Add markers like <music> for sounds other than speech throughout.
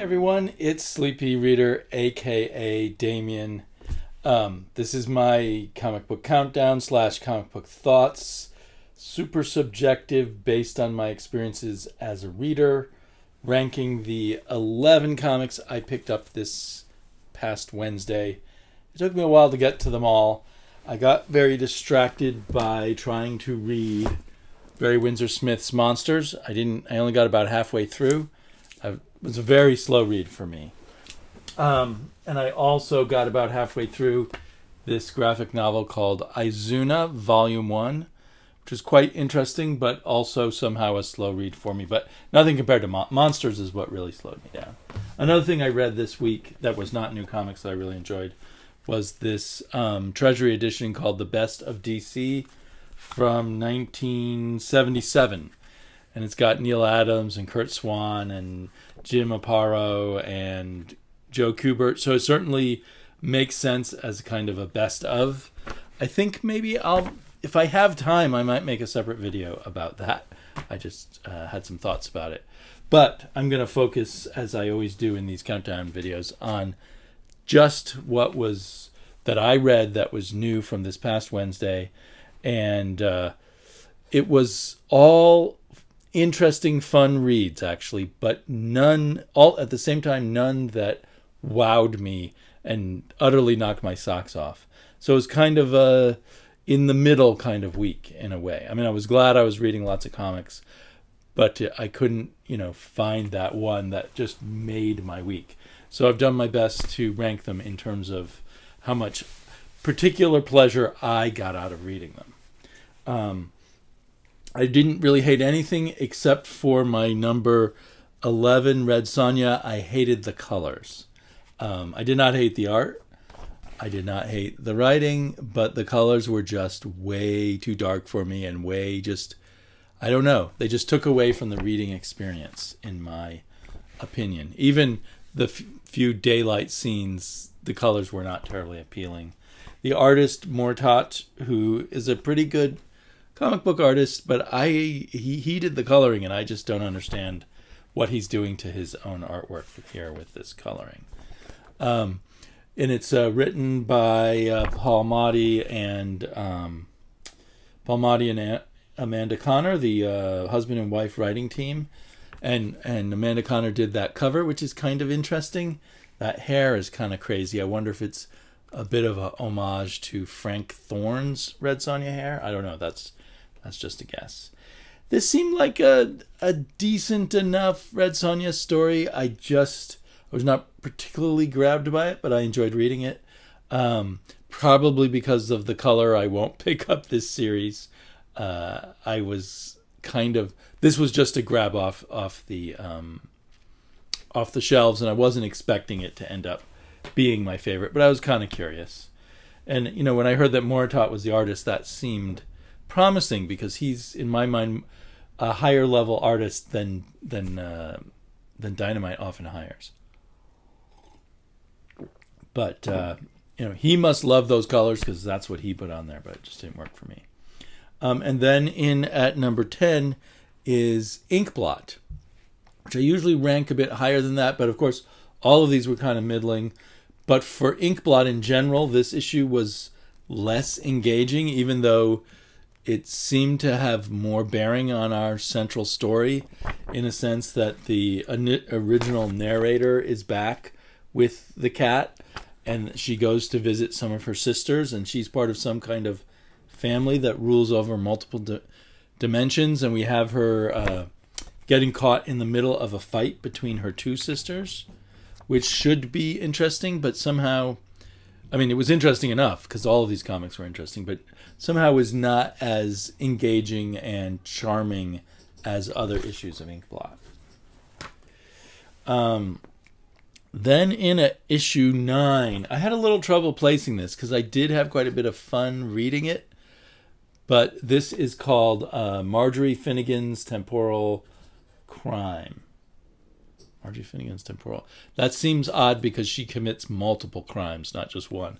Everyone, it's Sleepy Reader, aka Damien. Um, this is my comic book countdown slash comic book thoughts. Super subjective based on my experiences as a reader, ranking the 11 comics I picked up this past Wednesday. It took me a while to get to them all. I got very distracted by trying to read Barry Windsor Smith's Monsters. I didn't, I only got about halfway through. Was a very slow read for me. Um, and I also got about halfway through this graphic novel called Izuna Volume 1, which is quite interesting, but also somehow a slow read for me. But nothing compared to Mon- Monsters is what really slowed me down. Another thing I read this week that was not new comics that I really enjoyed was this um, Treasury edition called The Best of DC from 1977. And it's got Neal Adams and Curt Swan and Jim Aparo and Joe Kubert. So it certainly makes sense as kind of a best of. I think maybe I'll, if I have time, I might make a separate video about that. I just uh, had some thoughts about it. But I'm going to focus, as I always do in these countdown videos, on just what was that I read that was new from this past Wednesday. And uh, it was all interesting, fun reads actually, but none all at the same time none that wowed me and utterly knocked my socks off. So it was kind of a in the middle kind of week in a way. I mean, I was glad I was reading lots of comics, but I couldn't, you know, find that one that just made my week. So I've done my best to rank them in terms of how much particular pleasure I got out of reading them. Um, I didn't really hate anything except for my number 11 Red Sonja. I hated the colors. Um, I did not hate the art. I did not hate the writing, but the colors were just way too dark for me and way just, I don't know. They just took away from the reading experience, in my opinion. Even the few daylight scenes, the colors were not terribly appealing. The artist, Mortot, who is a pretty good comic book artist, but I he he did the coloring, and I just don't understand what he's doing to his own artwork here with this coloring. Um, and it's uh, written by uh, Palmiotti and um, Palmiotti and a- Amanda Conner, the uh, husband and wife writing team, and and Amanda Conner did that cover, which is kind of interesting. That hair is kind of crazy. I wonder if it's a bit of a homage to Frank Thorne's Red Sonja hair. I don't know. That's that's just a guess. This seemed like a a decent enough Red Sonja story. I just I was not particularly grabbed by it, but I enjoyed reading it. Um, probably because of the color, I won't <laughs> pick up this series. Uh, I was kind of this was just a grab off off the um, off the shelves, and I wasn't expecting it to end up being my favorite, but I was kind of curious. And you know, when I heard that Mortot was the artist, that seemed promising because he's in my mind a higher level artist than than uh, than Dynamite often hires. But uh, you know he must love those colors because that's what he put on there, but it just didn't work for me. Um, and then in at number ten is Inkblot, which I usually rank a bit higher than that, but of course all of these were kind of middling. But for Inkblot in general, this issue was less engaging, even though it seemed to have more bearing on our central story in a sense that the original narrator is back with the cat and she goes to visit some of her sisters and she's part of some kind of family that rules over multiple di- dimensions and we have her uh, getting caught in the middle of a fight between her two sisters which should be interesting but somehow I mean, it was interesting enough because all of these comics were interesting, but somehow was not as engaging and charming as other issues of Inkblot. Um, then in a issue nine, I had a little trouble placing this because I did have quite a bit of fun reading it. But this is called uh, Marjorie Finnegan's Temporal Crime. Margie Finnegan's temporal. That seems odd because she commits multiple crimes, not just one.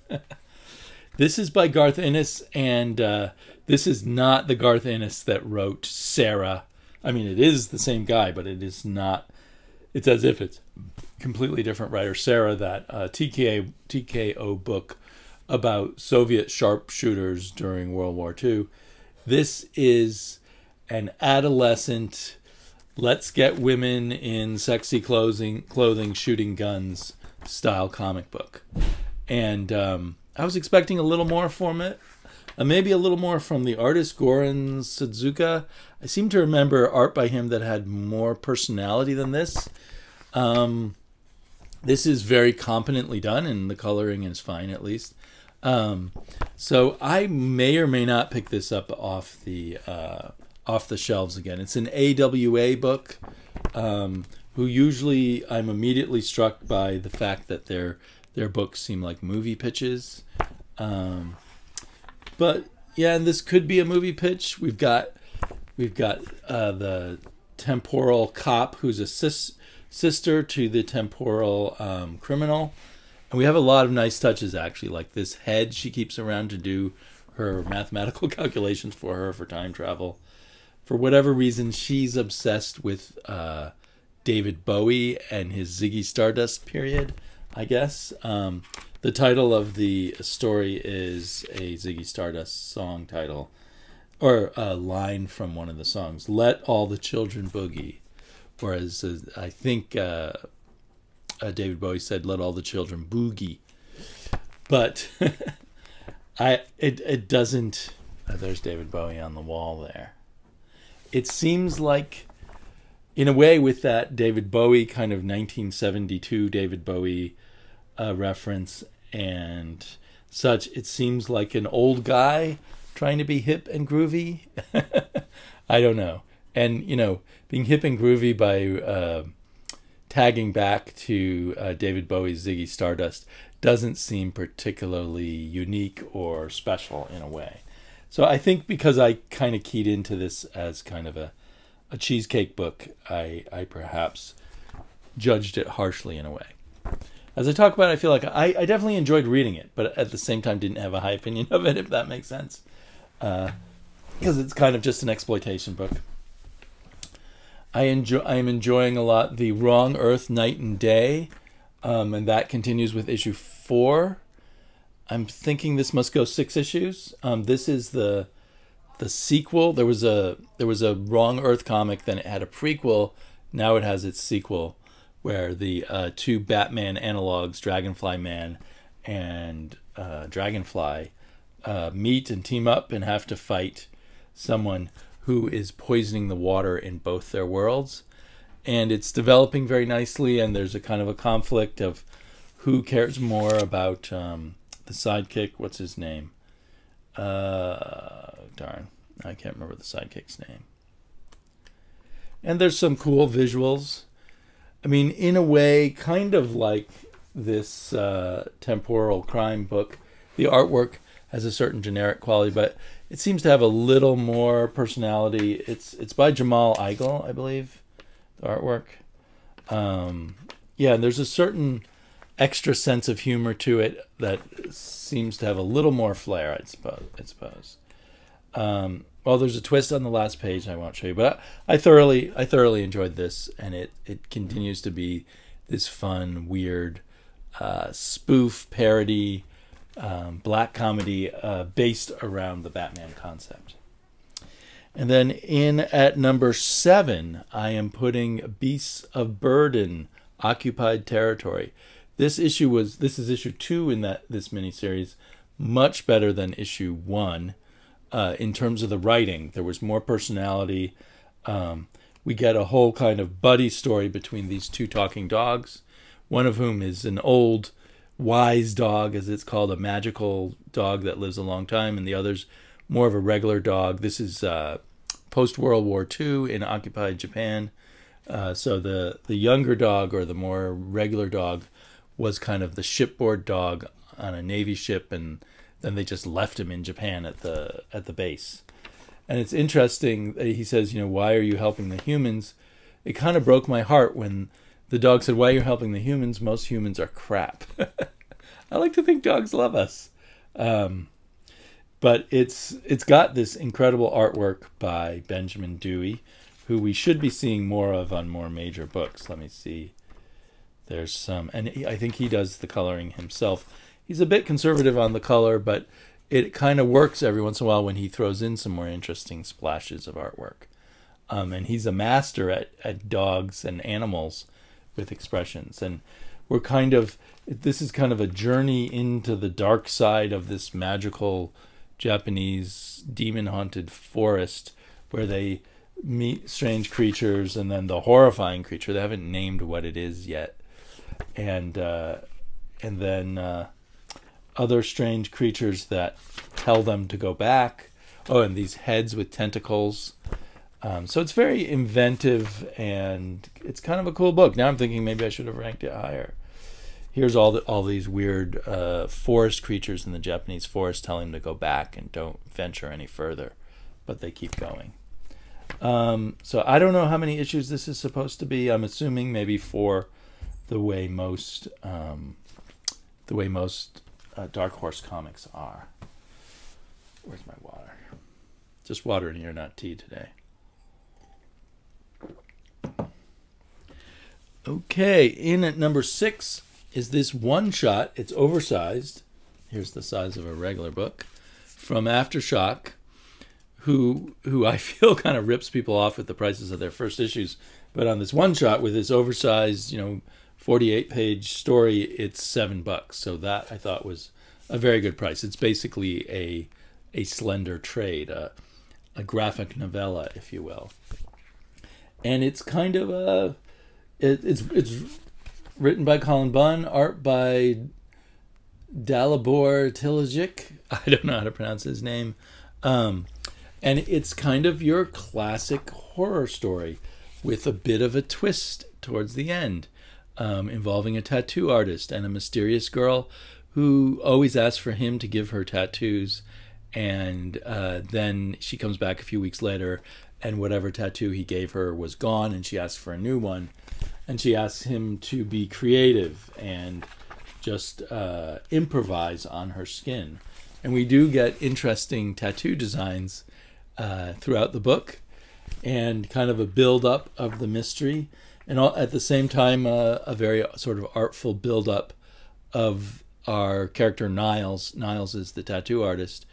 <laughs> this is by Garth Ennis, and uh, this is not the Garth Ennis that wrote Sara. I mean, it is the same guy, but it is not it's as if it's completely different writer Sara that uh, TKA TKO book about Soviet sharpshooters during World War II. This is an adolescent let's get women in sexy clothing clothing shooting guns style comic book. And um, I was expecting a little more from it. Uh, maybe a little more from the artist Goran Sudzuka. I seem to remember art by him that had more personality than this. Um, this is very competently done, and the coloring is fine at least. Um, so I may or may not pick this up off the uh, off the shelves again. It's an AWA book. Um, who usually I'm immediately struck by the fact that their their books seem like movie pitches. Um, but yeah, and this could be a movie pitch. We've got we've got uh, the temporal cop who's a sis- sister to the temporal um, criminal. And we have a lot of nice touches actually, like this head she keeps around to do her mathematical <laughs> calculations for her for time travel. For whatever reason, she's obsessed with uh, David Bowie and his Ziggy Stardust period, I guess. Um, the title of the story is a Ziggy Stardust song title, or a line from one of the songs Let All the Children Boogie. Whereas uh, I think uh, uh, David Bowie said, Let All the Children Boogie. But <laughs> I it, it doesn't. Uh, there's David Bowie on the wall there. It seems like in a way with that David Bowie kind of 1972 David Bowie uh, reference and such, it seems like an old guy trying to be hip and groovy. <laughs> I don't know. And, you know, being hip and groovy by uh, tagging back to uh, David Bowie's Ziggy Stardust doesn't seem particularly unique or special in a way. So I think because I kind of keyed into this as kind of a a cheesecake book, I, I perhaps judged it harshly in a way. As I talk about it, I feel like I, I definitely enjoyed reading it, but at the same time didn't have a high opinion <laughs> of it, if that makes sense. Because uh, it's kind of just an exploitation book. I enjoy. I am enjoying a lot the Wrong Earth Night and Day, um, and that continues with issue four. I'm thinking this must go six issues. Um, this is the the sequel. There was a there was a Wrong Earth comic, then it had a prequel. Now it has its sequel, where the uh, two Batman analogs, Dragonfly Man and uh, Dragonfly, uh, meet and team up and have to fight someone who is poisoning the water in both their worlds. And it's developing very nicely, and there's a kind of a conflict of who cares more about um, the sidekick. What's his name? Uh, darn, I can't remember the sidekick's name. And there's some cool visuals. I mean, in a way, kind of like this uh, temporal crime book, the artwork has a certain generic quality, but it seems to have a little more personality. It's it's by Jamal Igle, I believe, the artwork. Um, yeah, and there's a certain extra sense of humor to it that seems to have a little more flair, I suppose. I suppose. Um, well, there's a twist on the last page I won't show you, but I, I thoroughly, I thoroughly enjoyed this, and it it continues to be this fun, weird, uh, spoof parody, um, black comedy uh, based around the Batman concept. And then in at number seven, I am putting Beasts of Burden, Occupied Territory. This issue was this is issue two in that this miniseries, much better than issue one, uh, in terms of the writing. There was more personality. Um, we get a whole kind of buddy story between these two talking dogs, one of whom is an old, wise dog, as it's called, a magical dog that lives a long time, and the other's more of a regular dog. This is uh, post World War II in occupied Japan. Uh, so the the younger dog or the more regular dog was kind of the shipboard dog on a navy ship, and then they just left him in Japan at the at the base. And it's interesting. He says, you know, why are you helping the humans? It kind of broke my heart when the dog said, "Why are you helping the humans? Most humans are crap." <laughs> I like to think dogs love us. Um, but it's it's got this incredible artwork by Benjamin Dewey, who we should be seeing more of on more major books. Let me see. There's some, and I think he does the coloring himself. He's a bit conservative on the color, but it kind of works every once in a while when he throws in some more interesting splashes of artwork. Um, and he's a master at, at dogs and animals with expressions. And we're kind of, this is kind of a journey into the dark side of this magical Japanese demon haunted forest where they meet strange creatures and then the horrifying creature. They haven't named what it is yet. And, uh, and then, uh, other strange creatures that tell them to go back. Oh, and these heads with tentacles. Um, so it's very inventive and it's kind of a cool book. Now I'm thinking maybe I should have ranked it higher. Here's all the, all these weird uh, forest creatures in the Japanese forest telling them to go back and don't venture any further, but they keep going. Um, so I don't know how many issues this is supposed to be. I'm assuming maybe four, the way most um, the way most uh, Dark Horse comics are. Where's my water? Just water in here, not tea today. Okay, in at number six is this one shot. It's oversized. Here's the size of a regular book from Aftershock, who who I <laughs> feel kind of rips people off with the prices of their first issues. But on this one shot with this oversized, you know, 48 page story, it's seven bucks. So that I thought was a very good price. It's basically a a slender trade, a, a graphic novella, if you will. And it's kind of a it, it's it's written by Cullen Bunn, art by Dalibor Talajic. <laughs> I don't know how to pronounce his name. Um, and it's kind of your classic horror story with a bit of a twist towards the end um, involving a tattoo artist and a mysterious girl who always asks for him to give her tattoos. And uh, then she comes back a few weeks later, and whatever tattoo he gave her was gone, and she asks for a new one. And she asks him to be creative and just uh, improvise on her skin. And we do get interesting tattoo designs uh, throughout the book and kind of a build up of the mystery and all, at the same time uh, a very sort of artful build up of our character Niles. Niles is the tattoo artist.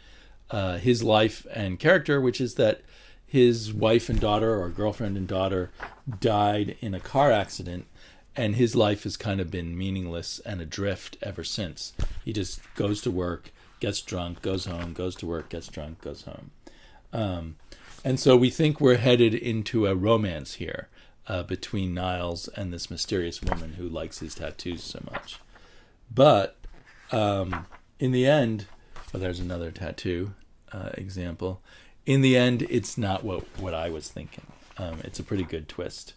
Uh, his life and character, which is that his wife and daughter, or girlfriend and daughter, died in a car accident, and his life has kind of been meaningless and adrift ever since. He just goes to work, gets drunk, goes home, goes to work, gets drunk, goes home. Um, and so we think we're headed into a romance here uh, between Niles and this mysterious woman who likes his tattoos so much. But um, in the end, oh, there's another tattoo uh, example. In the end, it's not what what I was thinking. Um, it's a pretty good twist,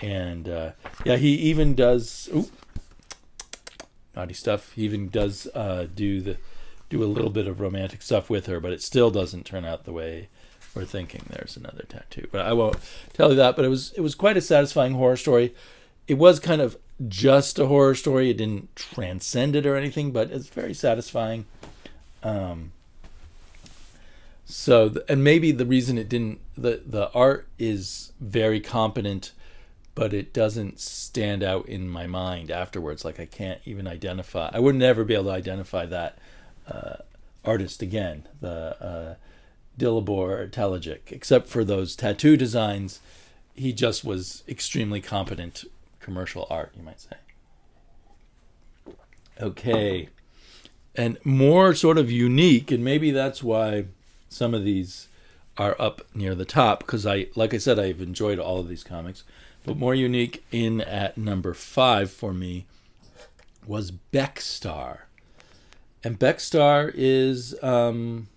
and uh, yeah, he even does ooh, naughty stuff. He even does uh, do the do a little bit of romantic stuff with her, but it still doesn't turn out the way we're thinking. There's another tattoo, but I won't tell you that. But it was it was quite a satisfying horror story. It was kind of just a horror story. It didn't transcend it or anything, but it's very satisfying. Um, so, and maybe the reason it didn't the the art is very competent, but it doesn't stand out in my mind afterwards. Like I can't even identify. I would never be able to identify that uh, artist again. The uh, Dalibor Talajic, except for those tattoo designs, he just was extremely competent commercial art, you might say. Okay. And more sort of unique, and maybe that's why some of these are up near the top, because I, like I said, I've enjoyed all of these comics. But more unique in at number five for me was Becstar. And Becstar is um,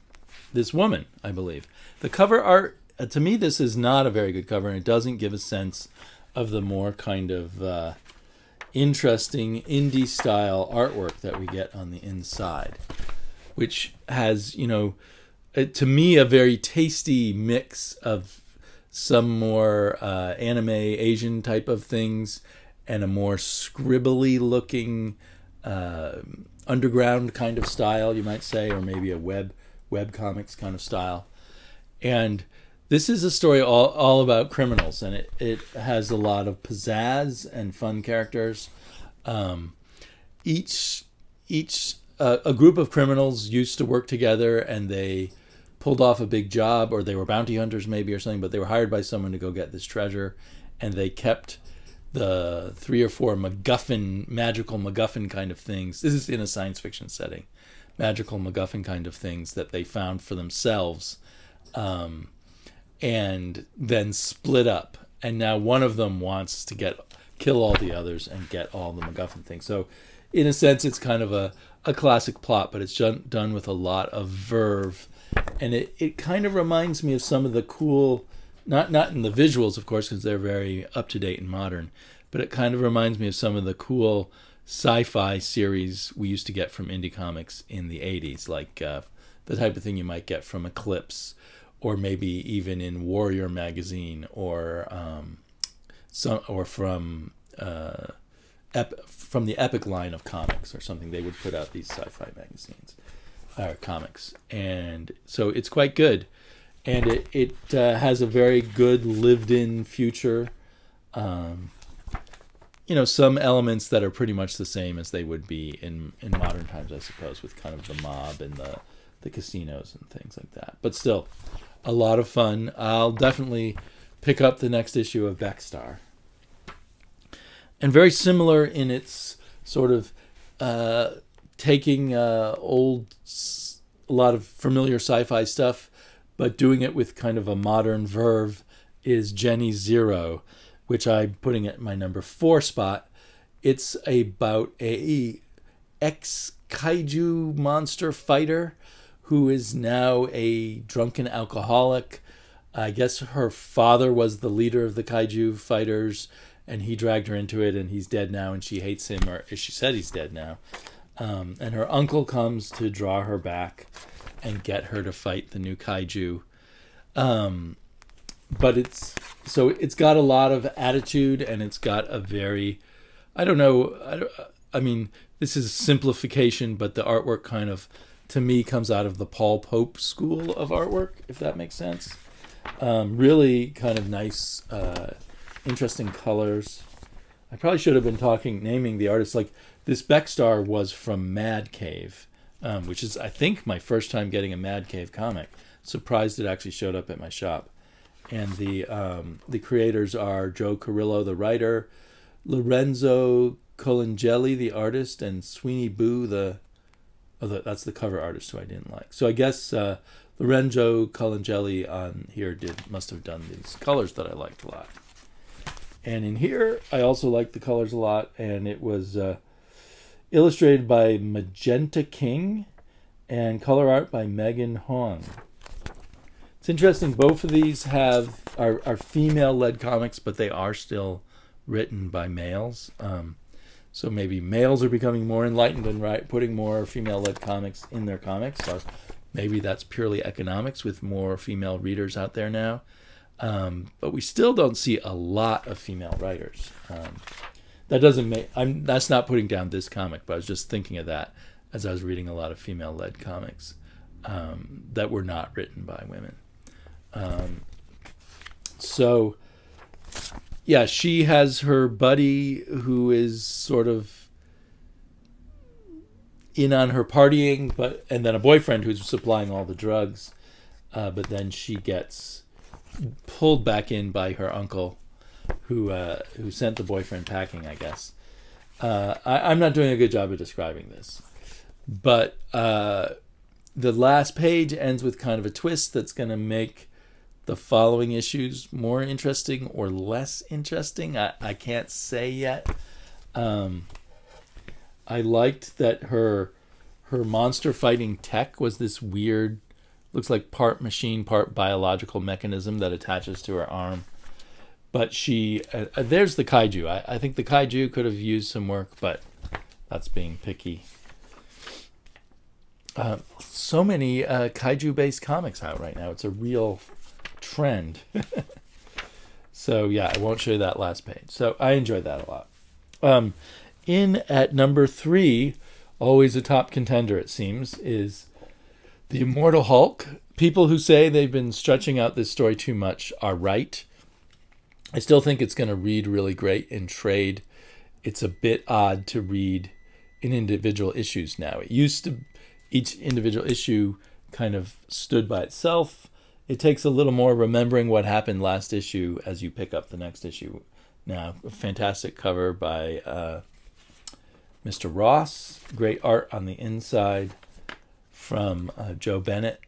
this woman, I believe. The cover art, uh, to me, this is not a very good cover, and it doesn't give a sense of the more kind of uh, interesting indie style artwork that we get on the inside, which has, you know, uh, to me, a very tasty mix of some more uh, anime Asian type of things and a more scribbly looking uh, underground kind of style, you might say, or maybe a web web comics kind of style. And this is a story all, all about criminals, and it, it has a lot of pizzazz and fun characters. Um, each each uh, a group of criminals used to work together, and they pulled off a big job, or they were bounty hunters maybe or something, but they were hired by someone to go get this treasure, and they kept the three or four MacGuffin, magical MacGuffin kind of things. This is in a science fiction setting, magical MacGuffin kind of things that they found for themselves, um, and then split up. And now one of them wants to get kill all the others and get all the MacGuffin things. So, in a sense, it's kind of a a classic plot, but it's done done with a lot of verve, and it it kind of reminds me of some of the cool not not in the visuals, of course, because they're very up to date and modern, but it kind of reminds me of some of the cool sci-fi series we used to get from indie comics in the 80s, like uh, the type of thing you might get from Eclipse, or maybe even in Warrior magazine, or um, some or from uh, from the Epic line of comics or something. They would put out these sci-fi magazines or comics, and so it's quite good and it it uh, has a very good lived-in future. Um, you know, some elements that are pretty much the same as they would be in in modern times, I suppose, with kind of the mob and the the casinos and things like that. But still, a lot of fun. I'll definitely pick up the next issue of Becstar. And very similar in its sort of uh, taking uh, old, a lot of familiar sci-fi stuff but doing it with kind of a modern verve is Jenny Zero, which I'm putting at my number four spot. It's about a ex kaiju monster fighter who is now a drunken alcoholic. I guess her father was the leader of the kaiju fighters, and he dragged her into it, and he's dead now, and she hates him, or she said he's dead now. Um, and her uncle comes to draw her back and get her to fight the new kaiju. Um, but it's so it's got a lot of attitude and it's got a very, I don't know, I, I mean, this is simplification, but the artwork kind of, to me, comes out of the Paul Pope school of artwork, if that makes sense. Um, really kind of nice, uh, interesting colors. I probably should have been talking, naming the artist. Like this Becstar was from Mad Cave, um, which is I think my first time getting a Mad Cave comic. Surprised it actually showed up at my shop. And the um, the creators are Joe Corallo, the writer, Lorenzo Colangeli, the artist, and Sweeney Boo, the oh, that's the cover artist who I didn't like. So I guess uh, Lorenzo Colangeli on here did must have done these colors that I liked a lot. And in here, I also liked the colors a lot, and it was uh, illustrated by Magenta King and color art by Megan Hong. It's interesting. Both of these have are, are female led comics, but they are still written by males. Um, so maybe males are becoming more enlightened and right, putting more female led comics in their comics. Maybe that's purely economics with more female readers out there now. Um, but we still don't see a lot of female writers. Um, that doesn't make I'm that's not putting down this comic, but I was just thinking of that as I was reading a lot of female led comics um, that were not written by women. Um, so yeah, she has her buddy who is sort of in on her partying, but and then a boyfriend who's supplying all the drugs. Uh, but then she gets pulled back in by her uncle who uh, who sent the boyfriend packing, I guess. Uh, I, am not doing a good job of describing this, but uh, the last page ends with kind of a twist that's going to make the following issues more interesting or less interesting. I, I can't say yet. Um, I liked that her her monster fighting tech was this weird, looks like part machine, part biological mechanism that attaches to her arm but she uh, uh, there's the kaiju. I, I think the kaiju could have used some work, but that's being picky. Uh, so many uh, kaiju based comics out right now. It's a real trend. <laughs> so yeah, I won't show you that last page. So I enjoyed that a lot. Um, in at number three, always a top contender it seems, is the Immortal Hulk, people who say they've been stretching out this story too much are right. I still think it's going to read really great in trade. It's a bit odd to read in individual issues now. It used to, each individual issue kind of stood by itself. It takes a little more remembering what happened last issue as you pick up the next issue. Now, fantastic cover by uh, Mr. Ross. Great art on the inside from uh, Joe Bennett.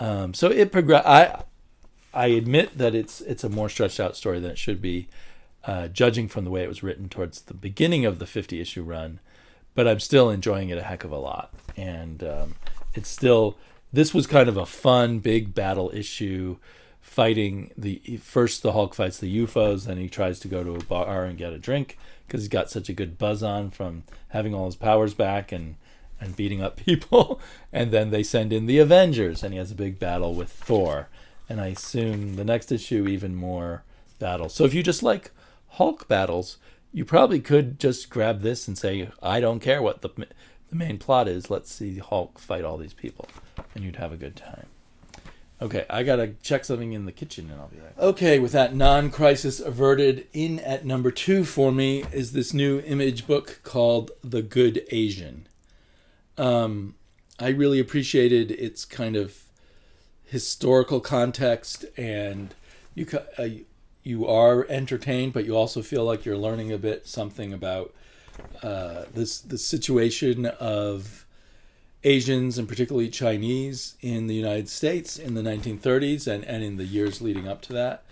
Um, so it progress. I I admit that it's it's a more stretched out story than it should be, uh, judging from the way it was written towards the beginning of the 50 issue run. But I'm still enjoying it a heck of a lot, and um, it's still this was kind of a fun big battle issue fighting the first the Hulk fights the UFOs, then he tries to go to a bar and get a drink because he's got such a good buzz on from having all his powers back and and beating up <laughs> people. and then they send in the Avengers, and he has a big battle with Thor. And I assume the next issue even more battles. So if you just like Hulk battles, you probably could just grab this and say, I don't care what the the main plot is. Let's see Hulk fight all these people, and you'd have a good time. Okay, I gotta check something in the kitchen and I'll be right. Okay, with that non-crisis averted, in at number two for me is this new image book called The Good Asian. Um, I really appreciated its kind of historical context, and you uh, you are entertained, but you also feel like you're learning a bit something about uh, this the situation of Asians and particularly Chinese in the United States in the 1930s and, and in the years leading up to that.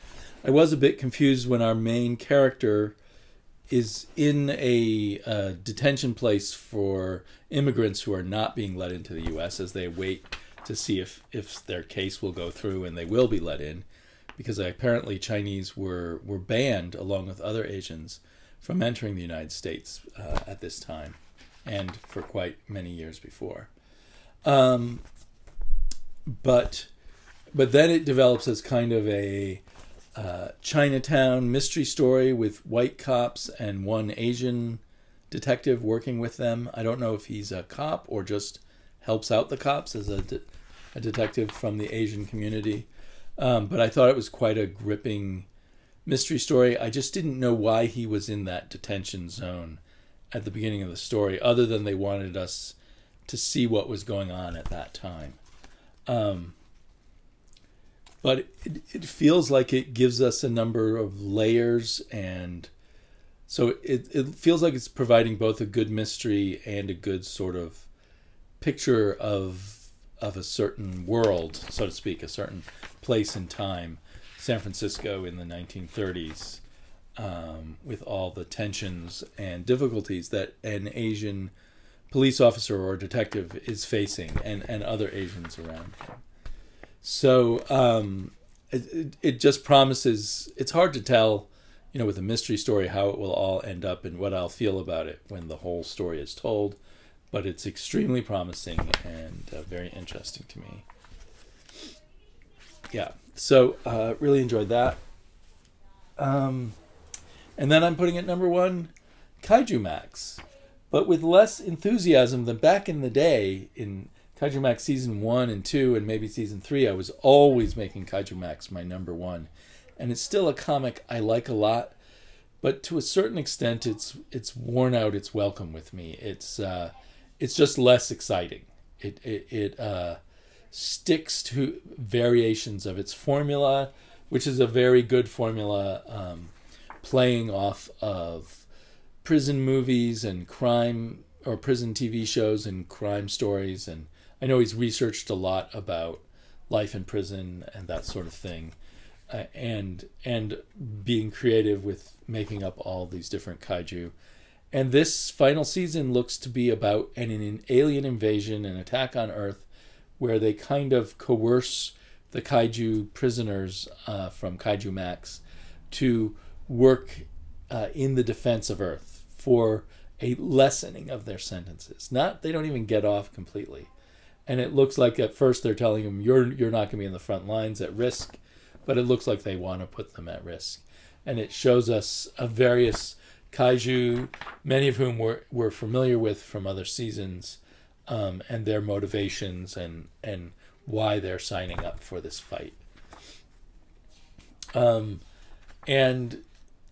I was a bit confused when our main character is in a detention place for immigrants who are not being let into the U.S. as they wait to see if, if their case will go through and they will be let in, because apparently Chinese were, were banned along with other Asians from entering the United States uh, at this time and for quite many years before. Um, but but then it develops as kind of a uh, Chinatown mystery story with white cops and one Asian detective working with them. I don't know if he's a cop or just helps out the cops as a, de- a detective from the Asian community. Um, but I thought it was quite a gripping mystery story. I just didn't know why he was in that detention zone at the beginning of the story, other than they wanted us to see what was going on at that time. Um, but it, it feels like it gives us a number of layers and so it, it feels like it's providing both a good mystery and a good sort of picture of of a certain world, so to speak, a certain place and time, San Francisco in the 1930s, um, with all the tensions and difficulties that an Asian police officer or detective is facing and, and other Asians around him. So um, it, it just promises, it's hard to tell, you know, with a mystery story how it will all end up and what I'll feel about it when the whole story is told. But it's extremely promising and uh, very interesting to me. Yeah, so uh, really enjoyed that. Um, and then I'm putting at number one Kaijumax but with less enthusiasm than back in the day in Kaijumax season one and two, and maybe season three. I was always making Kaijumax my number one, and it's still a comic I like a lot. But to a certain extent, it's it's worn out its welcome with me. It's uh, it's just less exciting. It it, it uh, sticks to variations of its formula, which is a very good formula, um, playing off of prison movies and crime or prison TV shows and crime stories. And I know he's researched a lot about life in prison and that sort of thing. Uh, and and being creative with making up all these different kaiju. And this final season looks to be about an, an alien invasion, an attack on Earth, where they kind of coerce the kaiju prisoners uh, from Kaijumax to work uh, in the defense of Earth for a lessening of their sentences. Not they don't even get off completely. And it looks like at first they're telling them you're you're not going to be in the front lines at risk, but it looks like they want to put them at risk. And it shows us a various kaiju, many of whom we're, we're familiar with from other seasons, um, and their motivations and and why they're signing up for this fight. Um, and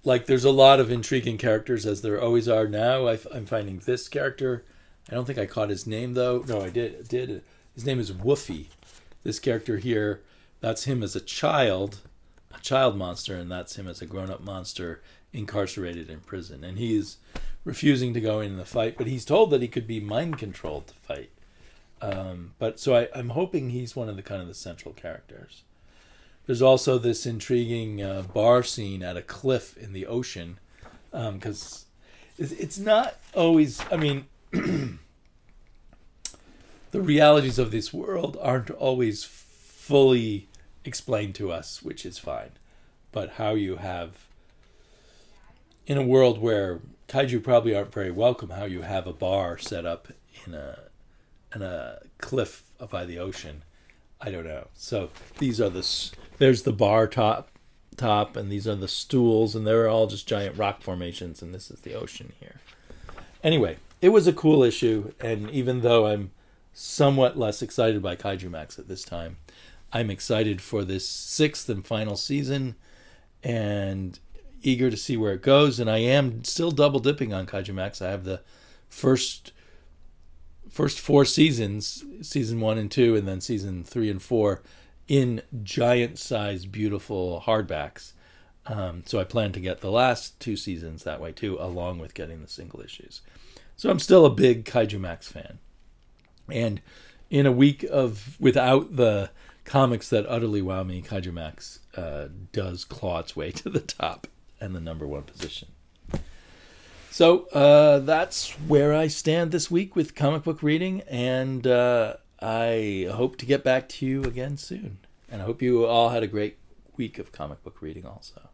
like there's a lot of intriguing characters as there always are now. I, am finding this character. I don't think I caught his name though. No, I did. Did his name is Woofy. This character here, that's him as a child, a child monster, and that's him as a grown-up monster incarcerated in prison. And he's refusing to go in the fight, but he's told that he could be mind controlled to fight. Um, but so I, I'm hoping he's one of the kind of the central characters. There's also this intriguing uh, bar scene at a cliff in the ocean, because um, it's, not always. I mean, <clears throat> the realities of this world aren't always fully explained to us, which is fine. But how you have, in a world where kaiju probably aren't very welcome, how you have a bar set up in a in a cliff by the ocean. I don't know. So these are the there's the bar top top and these are the stools and they're all just giant rock formations and this is the ocean here. Anyway, it was a cool issue and even though I'm somewhat less excited by Kaijumax at this time, I'm excited for this sixth and final season and eager to see where it goes and I am still double dipping on Kaijumax. I have the first first four seasons, season 1 and 2 and then season 3 and 4 in giant size, beautiful hardbacks. Um, so I plan to get the last two seasons that way too, along with getting the single issues. So I'm still a big Kaijumax fan. And in a week of without the comics that utterly wow me, Kaijumax uh, does claw its way <laughs> to the top and the number one position. So uh, that's where I stand this week with comic book reading, and uh, I hope to get back to you again soon. And I hope you all had a great week of comic book reading also.